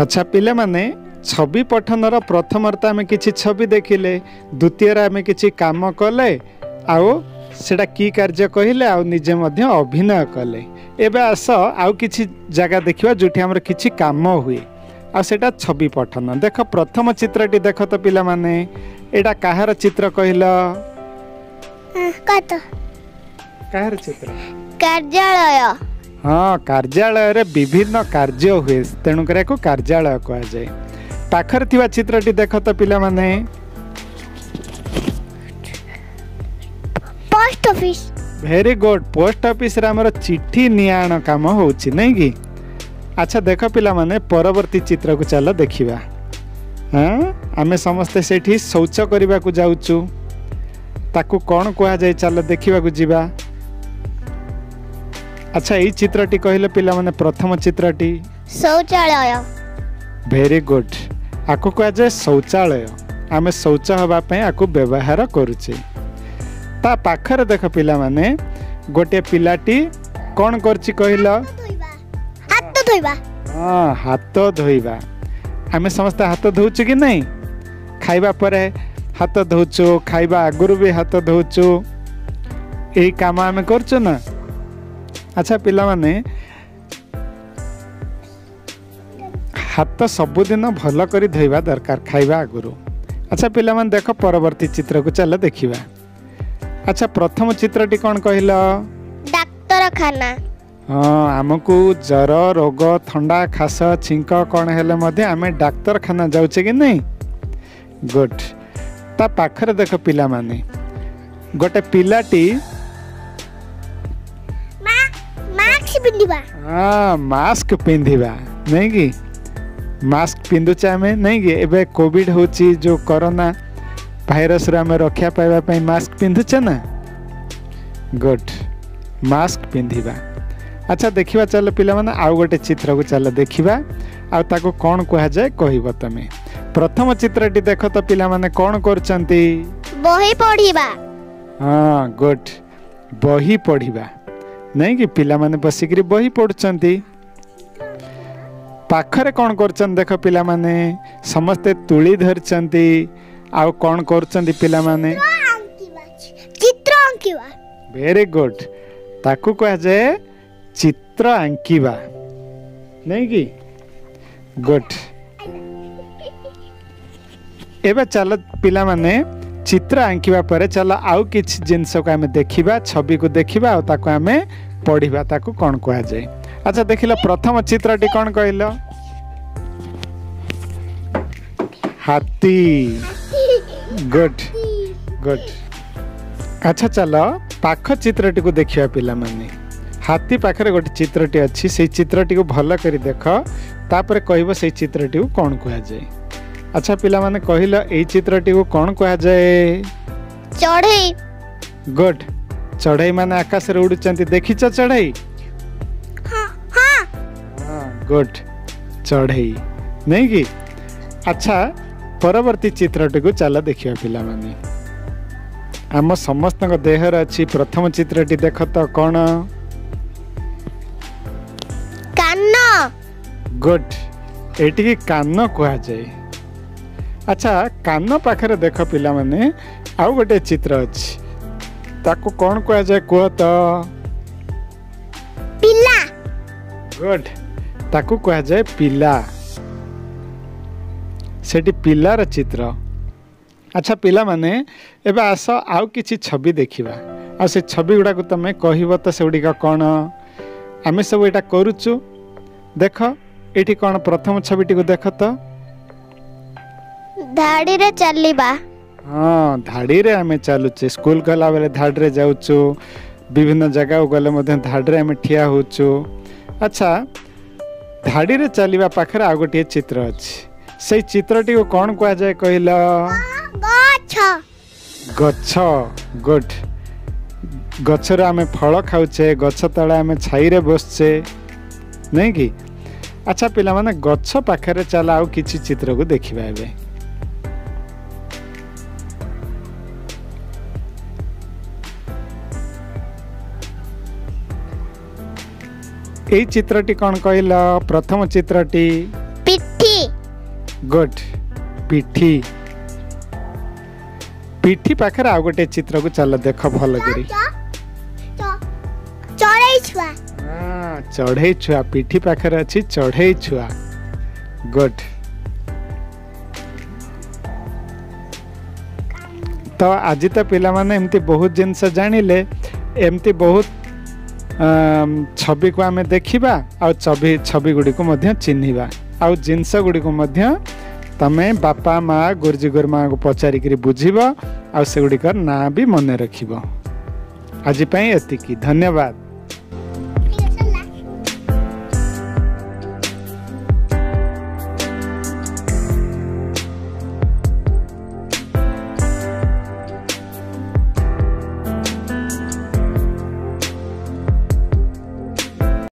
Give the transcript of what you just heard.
ଆଚ୍ଛା ପିଲାମାନେ ଛବି ପଠନର ପ୍ରଥମରେ ତ ଆମେ କିଛି ଛବି ଦେଖିଲେ ଦ୍ୱିତୀୟରେ ଆମେ କିଛି କାମ କଲେ ଆଉ ସେଇଟା କି କାର୍ଯ୍ୟ କହିଲେ ଆଉ ନିଜେ ମଧ୍ୟ ଅଭିନୟ କଲେ ଏବେ ଆସ ଆଉ କିଛି ଜାଗା ଦେଖିବା ଯେଉଁଠି ଆମର କିଛି କାମ ହୁଏ ଆଉ ସେଇଟା ଛବି ପଠନ ଦେଖ ପ୍ରଥମ ଚିତ୍ରଟି ଦେଖ ତ ପିଲାମାନେ ଏଇଟା କାହାର ଚିତ୍ର କହିଲ ହଁ କାର୍ଯ୍ୟାଳୟରେ ବିଭିନ୍ନ କାର୍ଯ୍ୟ ହୁଏ ତେଣୁକରି ଏହାକୁ କାର୍ଯ୍ୟାଳୟ କୁହାଯାଏ ପାଖରେ ଥିବା ଚିତ୍ରଟି ଦେଖ ତ ପିଲାମାନେ post office very good post ଅଫିସରେ ଆମର ଚିଠି ନିଆଣ କାମ ହେଉଛି ନାଇଁ କି ଆଚ୍ଛା ଦେଖ ପିଲାମାନେ ପରବର୍ତ୍ତୀ ଚିତ୍ରକୁ ଚାଲ ଦେଖିବା ହଁ ଆମେ ସମସ୍ତେ ସେଇଠି ଶୌଚ କରିବାକୁ ଯାଉଛୁ ତାକୁ କ'ଣ କୁହାଯାଏ ଚାଲ ଦେଖିବାକୁ ଯିବା আচ্ছা এই চিত্রটি কহিলে পিলা মানে প্রথম চিত্রটি শৌচালয় ভেরি গুড আকু কুযায়ে শৌচালয় আমি শৌচ হওয়া আকু ব্যবহার করুছি তা পাখরে দেখ পিলা মানে গোটে পিলাটি কোন করছি কহিল হাত ধোଇବା হ্যাঁ হাত ধোଇବା আমি সমস্ত হাত ধোউছু কি নাই খাইবা পরে হাত ধোউছু খাইবা আগুরু বি হাত ধোউছু এই কাম আমি করছু না ଆଚ୍ଛା ପିଲାମାନେ ହାତ ସବୁଦିନ ଭଲ କରି ଧୋଇବା ଦରକାର ଖାଇବା ଆଗରୁ ଆଚ୍ଛା ପିଲାମାନେ ଦେଖ ପରବର୍ତ୍ତୀ ଚିତ୍ରକୁ ଚାଲ ଦେଖିବା ଆଚ୍ଛା ପ୍ରଥମ ଚିତ୍ରଟି କ'ଣ କହିଲ ଡାକ୍ତରଖାନା ହଁ ଆମକୁ ଜ୍ୱର ରୋଗ ଥଣ୍ଡା ଖାସ ଛିଙ୍କ କ'ଣ ହେଲେ ମଧ୍ୟ ଆମେ ଡାକ୍ତରଖାନା ଯାଉଛେ କି ନାହିଁ ଗୁଡ୍ ତା ପାଖରେ ଦେଖ ପିଲାମାନେ ଗୋଟେ ପିଲାଟି पिंधिबा हां मास्क पिंधिबा नहीं कि मास्क पिंदु चामे नहीं कि एबे कोविड होची जो कोरोना भाइरस रे हमें रक्षा पाइबा पई मास्क पिंधु छना गुड मास्क पिंधिबा अच्छा देखिबा चल पिला माने आउ गोटे चित्र को चल देखिबा आ ताको कोन कह जाय कहिबो तमे प्रथम चित्रटी देखो त पिला माने कोन करचंती बही पढिबा हां गुड बही पढिबा नहीं कि पिला माने बसिक बही पढ़ु पाखरे कौन कर देख पिला माने समस्ते तुली धरी आउ कौन कर पिला माने चित्र वेरी गुड ताकू कह जाए चित्र आंकवा नहीं कि गुड एवं चल पिला माने चित्र आंकवा पर चल आउ कि जिनस को आम देखा छवि को देखा आम पढ़ा कौन कह जाए अच्छा देख ल प्रथम चित्रटी कौन कह हाथी गुड गुड अच्छा चल पाख चित्रटी को देखा पाने हाथी पाखे गोटे चित्रटी अच्छी से चित्र टी भल कर देख तापर कह चित्रटी को कौन कह जाए ଆଚ୍ଛା ପିଲାମାନେ କହିଲ ଏଇ ଚିତ୍ରଟିକୁ କ'ଣ କୁହାଯାଏ ଚଢ଼େଇ ଗୁଡ୍ ଚଢ଼େଇମାନେ ଆକାଶରେ ଉଡ଼ୁଛନ୍ତି ଦେଖିଛ ଚଢ଼େଇ ଗୁଡ୍ ଚଢ଼େଇ ନାଇଁ କି ଆଚ୍ଛା ପରବର୍ତ୍ତୀ ଚିତ୍ରଟିକୁ ଚାଲ ଦେଖିବା ପିଲାମାନେ ଆମ ସମସ୍ତଙ୍କ ଦେହରେ ଅଛି ପ୍ରଥମ ଚିତ୍ରଟି ଦେଖ ତ କ'ଣ କାନ ଗୁଡ୍ ଏଠିକି କାନ କୁହାଯାଏ ଆଚ୍ଛା କାନ ପାଖରେ ଦେଖ ପିଲାମାନେ ଆଉ ଗୋଟେ ଚିତ୍ର ଅଛି ତାକୁ କ'ଣ କୁହାଯାଏ କୁହ ତ ଗୁଡ୍ ତାକୁ କୁହାଯାଏ ପିଲା ସେଠି ପିଲାର ଚିତ୍ର ଆଚ୍ଛା ପିଲାମାନେ ଏବେ ଆସ ଆଉ କିଛି ଛବି ଦେଖିବା ଆଉ ସେ ଛବି ଗୁଡ଼ାକୁ ତମେ କହିବ ତ ସେଗୁଡ଼ିକ କ'ଣ ଆମେ ସବୁ ଏଇଟା କରୁଛୁ ଦେଖ ଏଇଠି କ'ଣ ପ୍ରଥମ ଛବିଟିକୁ ଦେଖ ତ धाड़ी रे चलिबा हां धाड़ी रे हमें चालू छे स्कूल गला बेले धाड़ी रे जाऊ छु विभिन्न जगह गले मधे धाड़ी रे हमें ठिया हो छु अच्छा धाड़ी रे चलिबा पाखरे आ गोटी चित्र अछि सेई चित्र टी को कोन कह जाय कहिलो गच्छ गच्छ गुड गच्छ रे हमें फल खाउ छे गच्छ तळे हमें छाई रे बस छे नहीं कि अच्छा पिला माने पाखरे चला आउ किछि चित्र को देखिबा एबे এই চিত্রটি କ'ଣ କହିଲ ପ୍ରଥମ ଚିତ୍ରଟି ପିଠି ଗୁଡ୍ ପିଠି ପିଠି ପାଖରେ ଆଉ ଗୋଟେ ଚିତ୍ରକୁ ଚାଲ ଦେଖ ଭଲ କରି ଚଢ଼େଇ ଛୁଆ ଚଢ଼େଇ ଛୁଆ ପିଠି ପାଖରେ ଅଛି ଚଢ଼େଇ ଛୁଆ ଗୁଡ୍ ତ ଆଜି ତ ପିଲାମାନେ ଏମିତି ବହୁତ ଜିନିଷ ଜାଣିଲେ ଏମିତି ବହୁତ छविको आमे देखि आउ छविगुडिको गुड़ी को जस गुडिक बापा मा गुरुजी गुरुमा पचारिक बुझि आउुडिक ना मन रक धन्यवाद